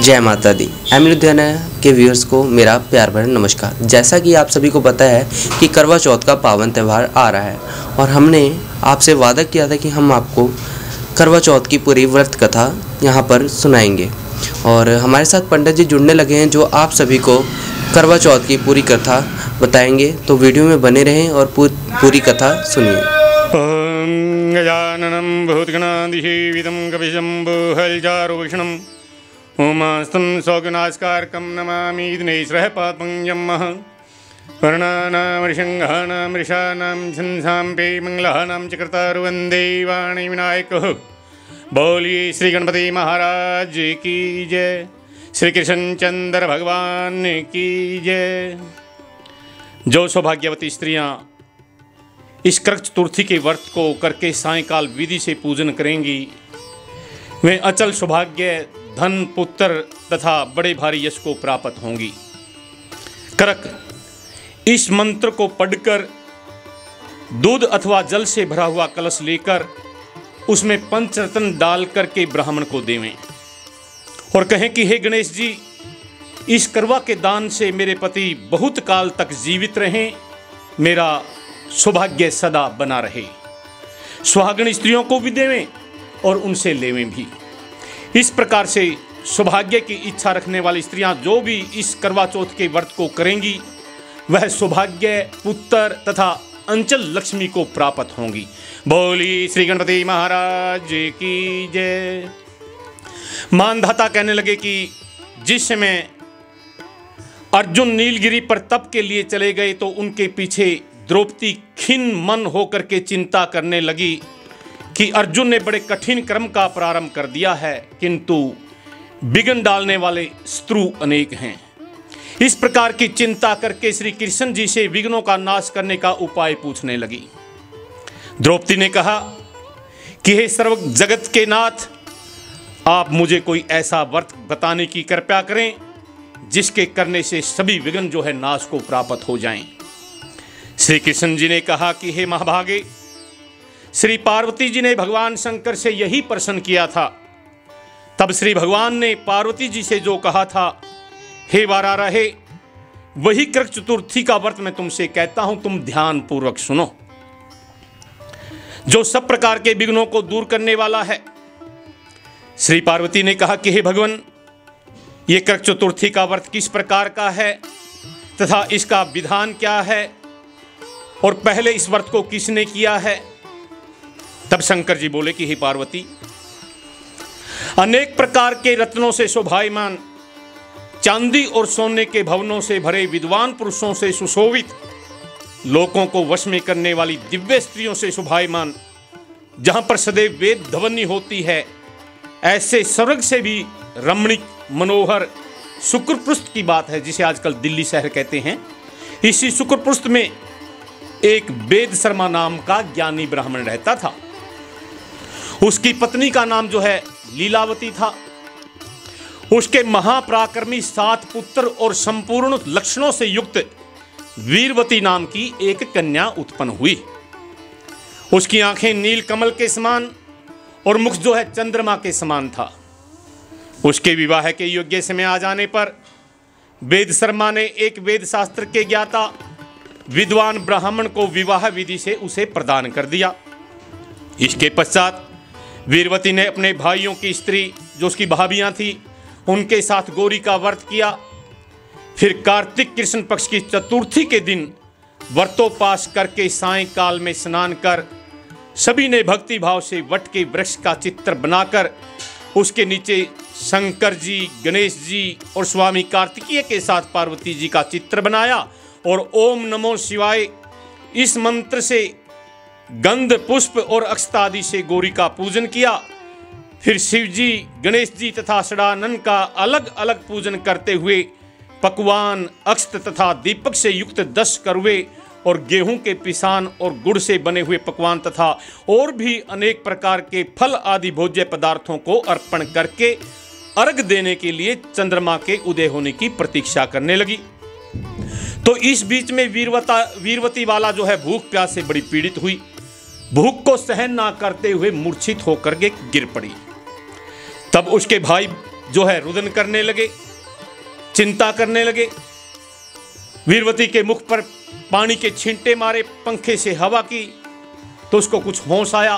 जय माता दी। एम के व्यूअर्स को मेरा प्यार भरा नमस्कार। जैसा कि आप सभी को पता है कि करवा चौथ का पावन त्यौहार आ रहा है और हमने आपसे वादा किया था कि हम आपको करवा चौथ की पूरी व्रत कथा यहाँ पर सुनाएँगे। और हमारे साथ पंडित जी जुड़ने लगे हैं जो आप सभी को करवा चौथ की पूरी कथा बताएँगे। तो वीडियो में बने रहें और पूरी कथा सुनिए। ॐ गजाननं भूतगणादिसेवितं कपिशम्भुहल्जारोषणम् उमास्तं सौगनास्कारकं नमामि दिनेश्वरः पात्मञ्जमः वर्णानामृषङ्घानां ऋषाणां छन्सां पे मङ्गलानां च कर्तारुवन्दे वाणी विनायकः। बोलिए श्री गणपति महाराज की जय। श्री कृष्ण चंद्र भगवान की जय। जो सौभाग्यवती स्त्रियाँ इस करक चतुर्थी के व्रत को करके सायकाल विधि से पूजन करेंगी, वे अचल सौभाग्य धन, पुत्र तथा बड़े भारी यश को प्राप्त होंगी। करक, इस मंत्र को पढ़कर, दूध अथवा जल से भरा हुआ कलश लेकर, उसमें पंचरत्न डाल करके ब्राह्मण को देवें। और कहें कि, हे गणेश जी, इस करवा के दान से मेरे पति बहुत काल तक जीवित रहें, मेरा सौभाग्य सदा बना रहे। सुहागण स्त्रियों को भी देवें और उनसे लेवें भी। इस प्रकार से सौभाग्य की इच्छा रखने वाली स्त्रियाँ जो भी इस करवा चौथ के व्रत को करेंगी, वह सौभाग्य, पुत्र तथा अंचल लक्ष्मी को प्राप्त होंगी। बोली श्री गणपति महाराज की जय। मानधाता कहने लगे कि जिस समय अर्जुन नीलगिरी पर तप के लिए चले गए तो उनके पीछे द्रौपदी खिन मन होकर के चिंता करने लगी। कि अर्जुन ने बड़े कठिन क्रम का प्रारंभ कर दिया है, किंतु विघ्न डालने वाले शत्रु अनेक हैं इस प्रकार की चिंता करके श्री कृष्ण जी से विघ्नों का नाश करने का उपाय पूछने लगी द्रौपदी ने कहा, कि हे सर्व जगत के नाथ, आप मुझे कोई ऐसा व्रत बताने की कृपया करें, जिसके करने से सभी विघ्न जो है नाश को प्राप्त हो जाएँ। श्री कृष्ण जी ने कहा कि, हे महाभागे श्री पार्वती जी ने भगवान शंकर से यही प्रश्न किया था। तब श्री भगवान ने पार्वती जी से जो कहा था, हे वारा रहे वही कृक चतुर्थी का व्रत मैं तुमसे कहता हूँ, तुम ध्यान पूर्वक सुनो। जो सब प्रकार के विघ्नों को दूर करने वाला है। श्री पार्वती ने कहा कि, हे भगवान, ये कृक चतुर्थी का व्रत किस प्रकार का है तथा इसका विधान क्या है और पहले इस व्रत को किसने किया है? तब शंकर जी बोले कि, हे पार्वती, अनेक प्रकार के रत्नों से शोभायमान, चांदी और सोने के भवनों से भरे विद्वान पुरुषों से सुशोभित, लोगों को वश में करने वाली दिव्य स्त्रियों से शोभायमान, जहाँ पर सदैव वेद ध्वनि होती है, ऐसे स्वर्ग से भी रमणीक, मनोहर शुक्रपृष्ठ की बात है, जिसे आजकल दिल्ली शहर कहते हैं। इसी शुक्रपृष्ठ में एक वेद शर्मा नाम का ज्ञानी ब्राह्मण रहता था। उसकी पत्नी का नाम जो है लीलावती था। उसके महापराक्रमी सात पुत्र और संपूर्ण लक्षणों से युक्त वीरवती नाम की एक कन्या उत्पन्न हुई। उसकी आँखें नील कमल के समान और मुख जो है चंद्रमा के समान था। उसके विवाह के योग्य समय आ जाने पर वेद शर्मा ने एक वेद शास्त्र के ज्ञाता विद्वान ब्राह्मण को विवाह विधि से उसे प्रदान कर दिया। इसके पश्चात वीरवती ने अपने भाइयों की स्त्री, जो उसकी भाभियाँ थी, उनके साथ गौरी का व्रत किया। फिर कार्तिक कृष्ण पक्ष की चतुर्थी के दिन व्रतोपास करके सायंकाल में स्नान कर सभी ने भक्ति भाव से वट के वृक्ष का चित्र बनाकर उसके नीचे शंकर जी, गणेश जी और स्वामी कार्तिकीय के साथ पार्वती जी का चित्र बनाया और ओम नमो शिवाय इस मंत्र से गंध, पुष्प और अक्षता आदि से गौरी का पूजन किया। फिर शिव जी गणेश जी तथा सड़ानंद का अलग अलग पूजन करते हुए पकवान, अक्षत तथा दीपक से युक्त दस करवे और गेहूँ के पिसान और गुड़ से बने हुए पकवान तथा और भी अनेक प्रकार के फल आदि भोज्य पदार्थों को अर्पण करके अर्घ देने के लिए चंद्रमा के उदय होने की प्रतीक्षा करने लगी। तो इस बीच में वीरवता, वीरवती वाला जो है भूख प्यास से बड़ी पीड़ित हुई। भूख को सहन ना करते हुए मूर्छित होकर के गिर पड़ी। तब उसके भाई जो है रुदन करने लगे, चिंता करने लगे। वीरवती के मुख पर पानी के छींटे मारे, पंखे से हवा की तो उसको कुछ होश आया।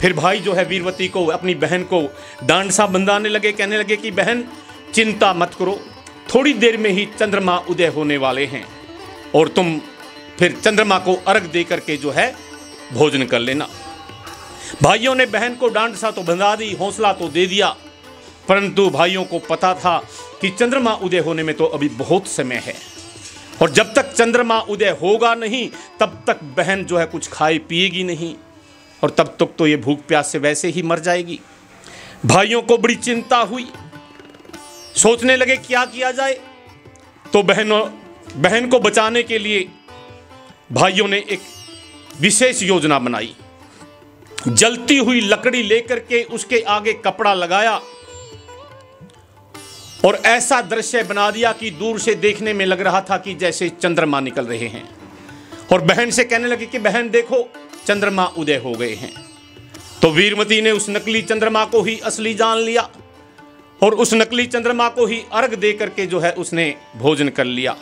फिर भाई जो है वीरवती को, अपनी बहन को डांड सा बंधाने लगे, कहने लगे कि, बहन, चिंता मत करो, थोड़ी देर में ही चंद्रमा उदय होने वाले हैं और तुम फिर चंद्रमा को अर्घ दे करके जो है भोजन कर लेना। भाइयों ने बहन को डांड सा तो बंधा दी, हौसला तो दे दिया। परंतु भाइयों को पता था कि चंद्रमा उदय होने में तो अभी बहुत समय है। और जब तक चंद्रमा उदय होगा नहीं, तब तक बहन जो है कुछ खाए पिएगी नहीं। और तब तक तो ये भूख प्यास से वैसे ही मर जाएगी। भाइयों को बड़ी चिंता हुई। सोचने लगे क्या किया जाए। तो बहनों बहन को बचाने के लिए भाइयों ने एक विशेष योजना बनाई। जलती हुई लकड़ी लेकर के उसके आगे कपड़ा लगाया और ऐसा दृश्य बना दिया कि दूर से देखने में लग रहा था कि जैसे चंद्रमा निकल रहे हैं। और बहन से कहने लगी कि, बहन, देखो, चंद्रमा उदय हो गए हैं। तो वीरमती ने उस नकली चंद्रमा को ही असली जान लिया और उस नकली चंद्रमा को ही अर्घ दे करके जो है उसने भोजन कर लिया,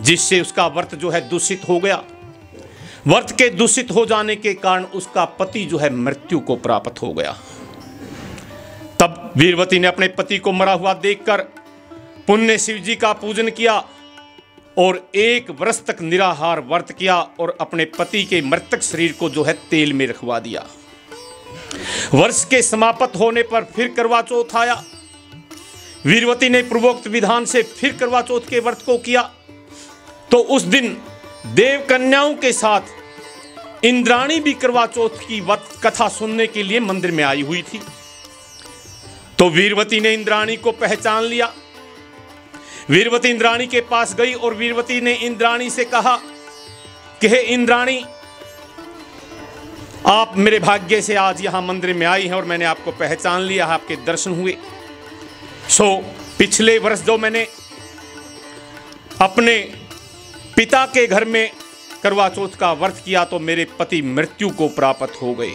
जिससे उसका व्रत जो है दूषित हो गया। व्रत के दूषित हो जाने के कारण उसका पति जो है मृत्यु को प्राप्त हो गया। तब वीरवती ने अपने पति को मरा हुआ देखकर पुण्य शिव जी का पूजन किया और एक वर्ष तक निराहार व्रत किया और अपने पति के मृतक शरीर को जो है तेल में रखवा दिया। वर्ष के समाप्त होने पर फिर करवा चौथ आया। वीरवती ने पूर्वोक्त विधान से फिर करवा चौथ के व्रत को किया। तो उस दिन देव कन्याओं के साथ इंद्राणी भी करवा चौथ की व्रत कथा सुनने के लिए मंदिर में आई हुई थी। तो वीरवती ने इंद्राणी को पहचान लिया। वीरवती इंद्राणी के पास गई और वीरवती ने इंद्राणी से कहा कि हे इंद्राणी, आप मेरे भाग्य से आज यहाँ मंदिर में आई हैं और मैंने आपको पहचान लिया, आपके दर्शन हुए। सो, पिछले वर्ष जो मैंने अपने पिता के घर में करवा चौथ का व्रत किया तो मेरे पति मृत्यु को प्राप्त हो गए।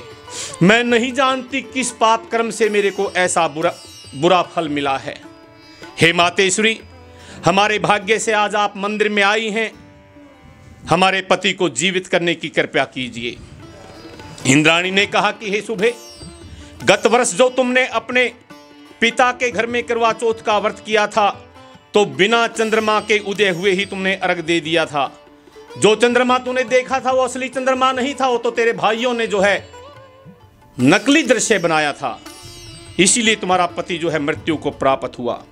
मैं नहीं जानती किस पाप कर्म से मेरे को ऐसा बुरा बुरा फल मिला है। हे मातेश्वरी हमारे भाग्य से आज आप मंदिर में आई हैं। हमारे पति को जीवित करने की कृपया कीजिए। इंद्राणी ने कहा कि, हे सुबह गत वर्ष जो तुमने अपने पिता के घर में करवा चौथ का व्रत किया था तो बिना चंद्रमा के उदय हुए ही तुमने अर्घ दे दिया था। जो चंद्रमा तूने देखा था, वो असली चंद्रमा नहीं था, वो तो तेरे भाइयों ने जो है नकली दृश्य बनाया था। इसीलिए तुम्हारा पति जो है मृत्यु को प्राप्त हुआ।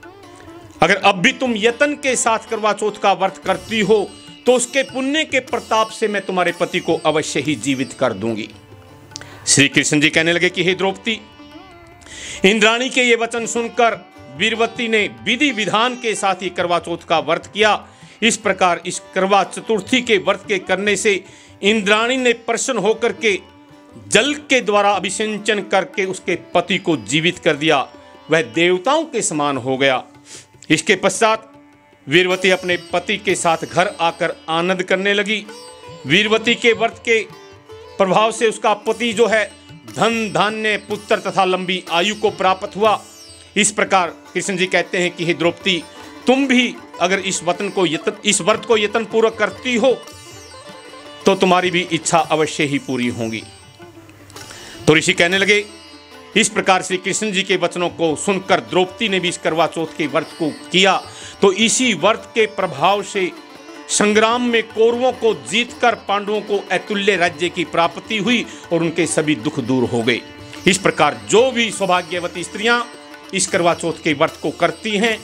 अगर अब भी तुम यतन के साथ करवा चौथ का व्रत करती हो तो उसके पुण्य के प्रताप से मैं तुम्हारे पति को अवश्य ही जीवित कर दूँगी। श्री कृष्ण जी कहने लगे कि, हे द्रौपदी, इंद्राणी के ये वचन सुनकर वीरवती ने विधि विधान के साथ ही करवा चौथ का व्रत किया। इस प्रकार इस करवा चतुर्थी के व्रत के करने से इंद्राणी ने प्रसन्न होकर के जल के द्वारा अभिषेचन करके उसके पति को जीवित कर दिया। वह देवताओं के समान हो गया। इसके पश्चात वीरवती अपने पति के साथ घर आकर आनंद करने लगी। वीरवती के व्रत के प्रभाव से उसका पति जो है धन, धान्य, पुत्र तथा लंबी आयु को प्राप्त हुआ। इस प्रकार कृष्ण जी कहते हैं कि, हे द्रौपदी, तुम भी अगर इस वतन को यतन, इस व्रत को यत्न पूर्वक करती हो तो तुम्हारी भी इच्छा अवश्य ही पूरी होगी। तो ऋषि कहने लगे, इस प्रकार श्री कृष्ण जी के वचनों को सुनकर द्रौपदी ने भी इस करवा चौथ के व्रत को किया तो इसी व्रत के प्रभाव से संग्राम में कौरवों को जीतकर पांडवों को अतुल्य राज्य की प्राप्ति हुई और उनके सभी दुख दूर हो गए। इस प्रकार जो भी सौभाग्यवती स्त्रियाँ इस करवा चौथ के व्रत को करती हैं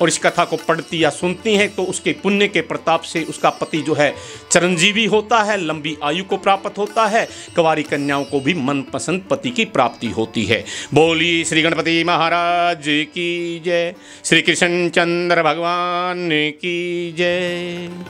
और इस कथा को पढ़ती या सुनती हैं तो उसके पुण्य के प्रताप से उसका पति जो है चरंजीवी होता है, लंबी आयु को प्राप्त होता है, कुंवारी कन्याओं को भी मनपसंद पति की प्राप्ति होती है। बोली श्री गणपति महाराज की जय। श्री कृष्ण चंद्र भगवान की जय।